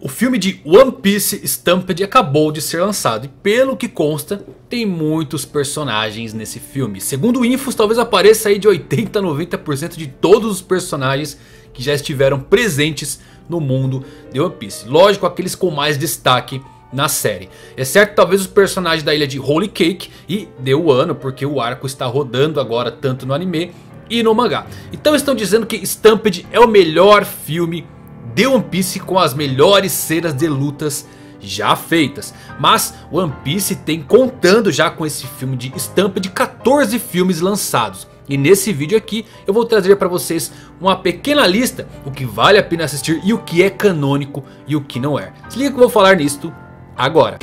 O filme de One Piece Stamped acabou de ser lançado e pelo que consta tem muitos personagens nesse filme. Segundo Infos talvez apareça aí de 80 a 90% de todos os personagens que já estiveram presentes no mundo de One Piece. Lógico aqueles com mais destaque na série. Exceto talvez os personagens da ilha de Holy Cake e de Wano porque o arco está rodando agora tanto no anime e no mangá. Então estão dizendo que Stamped é o melhor filme de One Piece com as melhores cenas de lutas já feitas. Mas One Piece tem contando já com esse filme de estampa de 14 filmes lançados. E nesse vídeo aqui eu vou trazer para vocês uma pequena lista. O que vale a pena assistir e o que é canônico e o que não é. Se liga que eu vou falar nisto agora.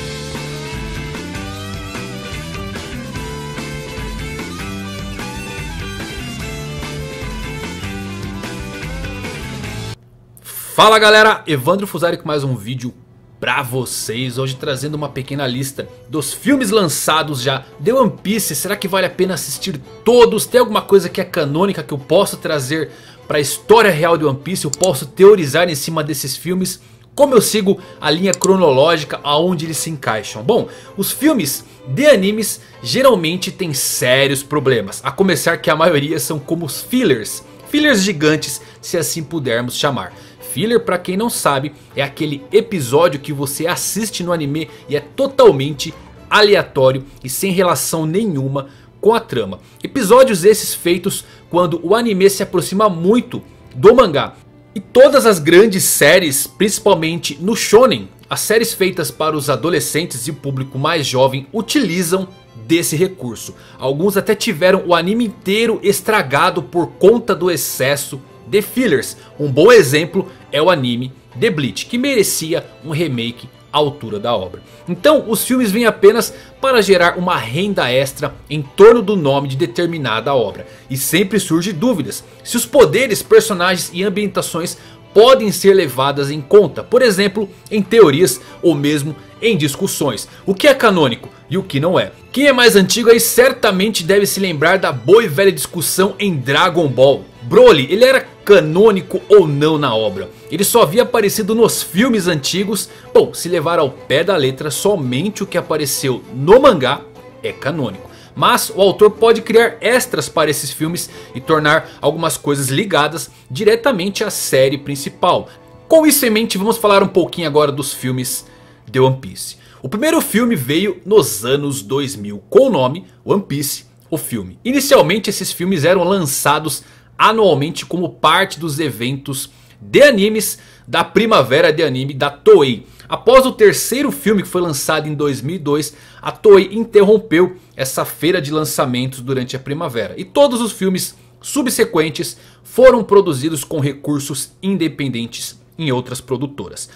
Fala galera, Evandro Fusari com mais um vídeo pra vocês. Hoje trazendo uma pequena lista dos filmes lançados já de One Piece. Será que vale a pena assistir todos? Tem alguma coisa que é canônica que eu posso trazer pra história real de One Piece? Eu posso teorizar em cima desses filmes? Como eu sigo a linha cronológica aonde eles se encaixam? Bom, os filmes de animes geralmente têm sérios problemas. A começar que a maioria são como os fillers. Fillers gigantes se assim pudermos chamar. Filler, pra quem não sabe, é aquele episódio que você assiste no anime e é totalmente aleatório e sem relação nenhuma com a trama. Episódios esses feitos quando o anime se aproxima muito do mangá. E todas as grandes séries, principalmente no shonen, as séries feitas para os adolescentes e público mais jovem utilizam desse recurso. Alguns até tiveram o anime inteiro estragado por conta do excesso de fillers. Um bom exemplo é o anime The Bleach, que merecia um remake à altura da obra. Então os filmes vêm apenas para gerar uma renda extra em torno do nome de determinada obra. E sempre surge dúvidas se os poderes, personagens e ambientações podem ser levadas em conta. Por exemplo, em teorias ou mesmo em discussões. O que é canônico e o que não é. Quem é mais antigo aí certamente deve se lembrar da boa e velha discussão em Dragon Ball. Broly, ele era canônico ou não na obra? Ele só havia aparecido nos filmes antigos. Bom, se levar ao pé da letra, somente o que apareceu no mangá é canônico. Mas o autor pode criar extras para esses filmes e tornar algumas coisas ligadas diretamente à série principal. Com isso em mente, vamos falar um pouquinho agora dos filmes de One Piece. O primeiro filme veio nos anos 2000 com o nome One Piece, o filme. Inicialmente esses filmes eram lançados anualmente como parte dos eventos de animes da primavera de anime da Toei. Após o terceiro filme que foi lançado em 2002, a Toei interrompeu essa feira de lançamentos durante a primavera. E todos os filmes subsequentes foram produzidos com recursos independentes em outras produtoras.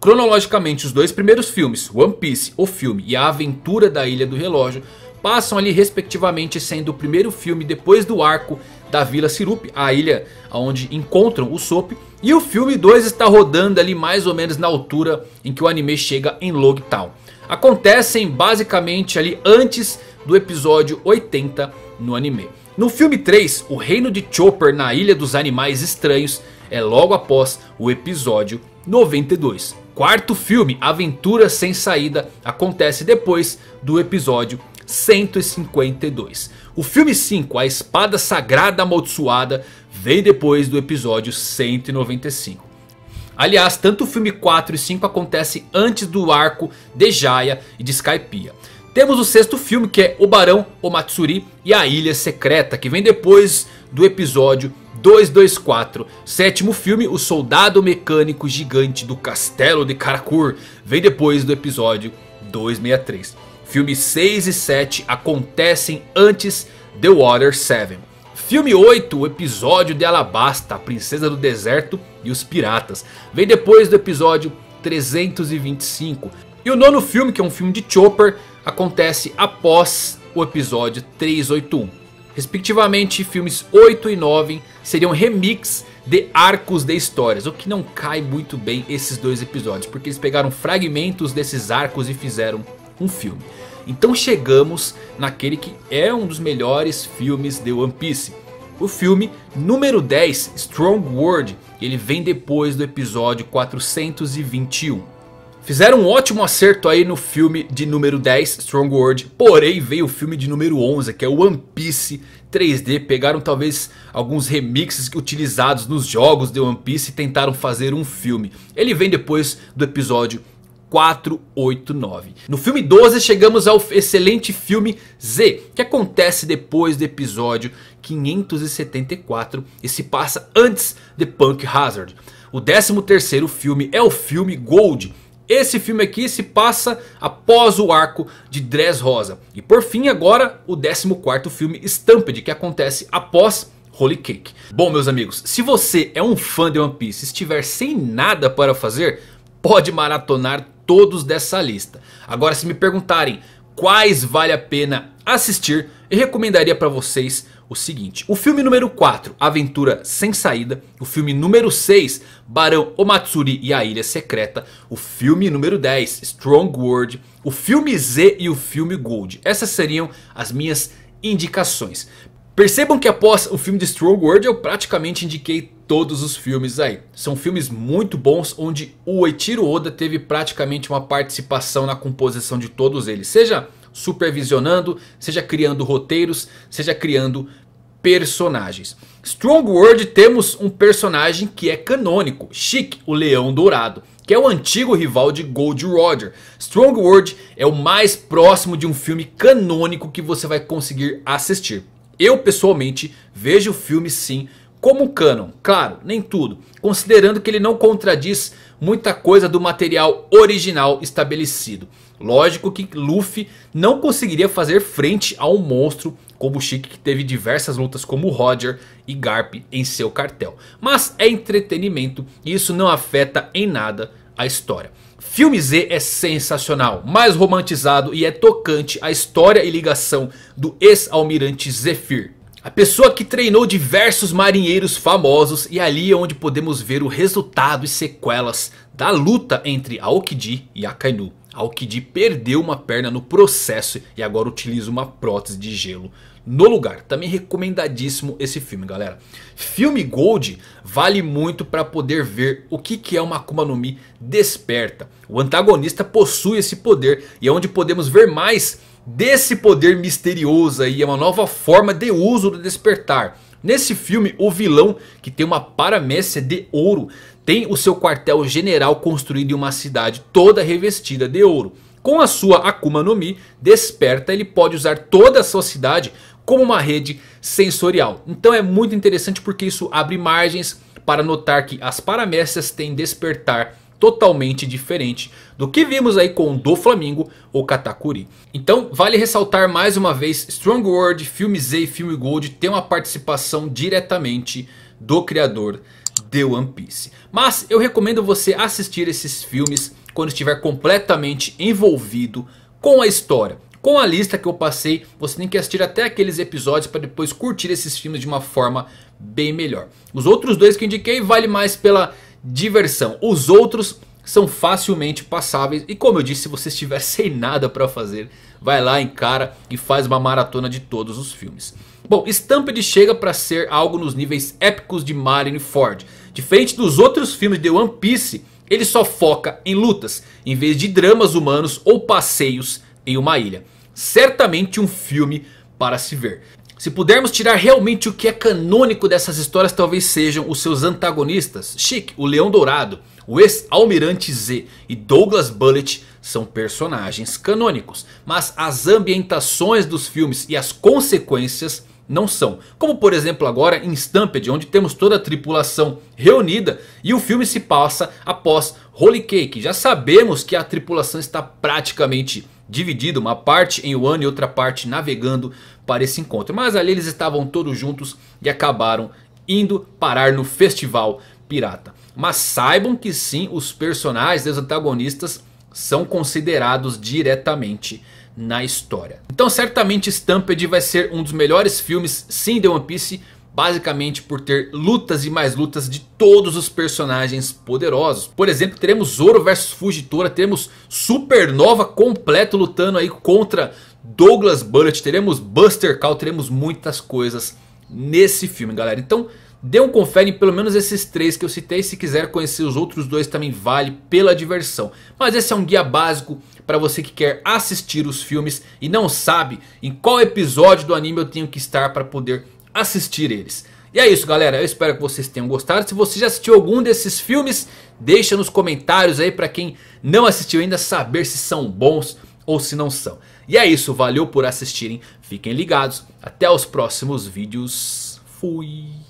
Cronologicamente os dois primeiros filmes, One Piece, o filme e a aventura da Ilha do Relógio passam ali respectivamente sendo o primeiro filme depois do arco da Vila Sirup, a ilha onde encontram o Sop. E o filme 2 está rodando ali mais ou menos na altura em que o anime chega em Logtown. Acontecem basicamente ali antes do episódio 80 no anime. No filme 3, o reino de Chopper na Ilha dos Animais Estranhos é logo após o episódio 92. Quarto filme, Aventura Sem Saída, acontece depois do episódio 152. O filme 5, A Espada Sagrada Amaldiçoada, vem depois do episódio 195. Aliás, tanto o filme 4 e 5 acontece antes do arco de Jaya e de Skypiea. Temos o sexto filme que é O Barão Omatsuri e a Ilha Secreta, que vem depois do episódio 224. Sétimo filme, O Soldado Mecânico Gigante do Castelo de Karakur, vem depois do episódio 263. Filmes 6 e 7 acontecem antes The Water 7. Filme 8, o episódio de Alabasta, a Princesa do Deserto e os Piratas. Vem depois do episódio 325. E o nono filme, que é um filme de Chopper, acontece após o episódio 381. Respectivamente, filmes 8 e 9 seriam remix de arcos de histórias. O que não cai muito bem esses dois episódios. Porque eles pegaram fragmentos desses arcos e fizeram um filme. Então chegamos naquele que é um dos melhores filmes de One Piece. o filme número 10, Strong World. Ele vem depois do episódio 421. Fizeram um ótimo acerto aí no filme de número 10, Strong World. Porém veio o filme de número 11, que é One Piece 3D. Pegaram talvez alguns remixes utilizados nos jogos de One Piece e tentaram fazer um filme. Ele vem depois do episódio 489. No filme 12 chegamos ao excelente filme Z, que acontece depois do episódio 574 e se passa antes de Punk Hazard. O 13 terceiro filme é o filme Gold. Esse filme aqui se passa após o arco de Dress Rosa. E por fim agora o 14º filme Stampede que acontece após Holy Cake. Bom meus amigos, se você é um fã de One Piece e estiver sem nada para fazer, pode maratonar todos dessa lista. Agora se me perguntarem quais vale a pena assistir, eu recomendaria para vocês o seguinte. O filme número 4, Aventura Sem Saída. O filme número 6, Barão Omatsuri e a Ilha Secreta. O filme número 10, Strong World. O filme Z e o filme Gold. Essas seriam as minhas indicações. Percebam que após o filme de Strong World eu praticamente indiquei todos os filmes aí. São filmes muito bons onde o Eiichiro Oda teve praticamente uma participação na composição de todos eles. Seja supervisionando, seja criando roteiros, seja criando personagens. Strong World temos um personagem que é canônico, Chic, o Leão Dourado. Que é o antigo rival de Gold Roger. Strong World é o mais próximo de um filme canônico que você vai conseguir assistir. Eu pessoalmente vejo o filme sim como canon, claro, nem tudo, considerando que ele não contradiz muita coisa do material original estabelecido. Lógico que Luffy não conseguiria fazer frente a um monstro como o Chique que teve diversas lutas como Roger e Garp em seu cartel. Mas é entretenimento e isso não afeta em nada a história. Filme Z é sensacional, mais romantizado e é tocante a história e ligação do ex-almirante Zephyr. A pessoa que treinou diversos marinheiros famosos e ali é onde podemos ver o resultado e sequelas da luta entre Aokiji e Akainu. Aokiji perdeu uma perna no processo e agora utiliza uma prótese de gelo no lugar. Também recomendadíssimo esse filme galera. Filme Gold vale muito para poder ver o que, que é uma Akuma no Mi desperta. O antagonista possui esse poder e é onde podemos ver mais desse poder misterioso aí. É uma nova forma de uso do despertar. Nesse filme o vilão que tem uma paramécia de ouro tem o seu quartel general construído em uma cidade toda revestida de ouro. Com a sua Akuma no Mi, desperta, ele pode usar toda a sua cidade como uma rede sensorial. Então é muito interessante porque isso abre margens para notar que as paramécias têm despertar totalmente diferente do que vimos aí com Do Flamingo ou Katakuri. Então vale ressaltar mais uma vez, Strong World, Filme Z e Filme Gold tem uma participação diretamente do criador de One Piece. Mas eu recomendo você assistir esses filmes quando estiver completamente envolvido com a história. Com a lista que eu passei, você tem que assistir até aqueles episódios para depois curtir esses filmes de uma forma bem melhor. Os outros dois que eu indiquei vale mais pela diversão. Os outros são facilmente passáveis. E como eu disse, se você estiver sem nada para fazer, vai lá, encara e faz uma maratona de todos os filmes. Bom, Stampede chega para ser algo nos níveis épicos de Marineford. Diferente dos outros filmes de One Piece, ele só foca em lutas, em vez de dramas humanos ou passeios em uma ilha. Certamente um filme para se ver. Se pudermos tirar realmente o que é canônico dessas histórias, talvez sejam os seus antagonistas. Chic, o Leão Dourado, o ex-almirante Z e Douglas Bullet são personagens canônicos. Mas as ambientações dos filmes e as consequências não são. Como por exemplo agora em Stampede, onde temos toda a tripulação reunida e o filme se passa após Holy Cake. Já sabemos que a tripulação está praticamente dividido, uma parte em Wano e outra parte navegando para esse encontro. Mas ali eles estavam todos juntos e acabaram indo parar no festival pirata. Mas saibam que sim, os personagens, os antagonistas são considerados diretamente na história. Então certamente Stampede vai ser um dos melhores filmes sim de One Piece basicamente por ter lutas e mais lutas de todos os personagens poderosos. Por exemplo, teremos Zoro versus Fugitora, teremos Supernova completo lutando aí contra Douglas Bullet, teremos Buster Call, teremos muitas coisas nesse filme galera. Então dê um confere em pelo menos esses três que eu citei. Se quiser conhecer os outros dois também vale pela diversão. Mas esse é um guia básico para você que quer assistir os filmes e não sabe em qual episódio do anime eu tenho que estar para poder assistir eles. E é isso galera, eu espero que vocês tenham gostado. Se você já assistiu algum desses filmes, deixa nos comentários aí para quem não assistiu ainda saber se são bons ou se não são. E é isso, valeu por assistirem, fiquem ligados, até os próximos vídeos, fui!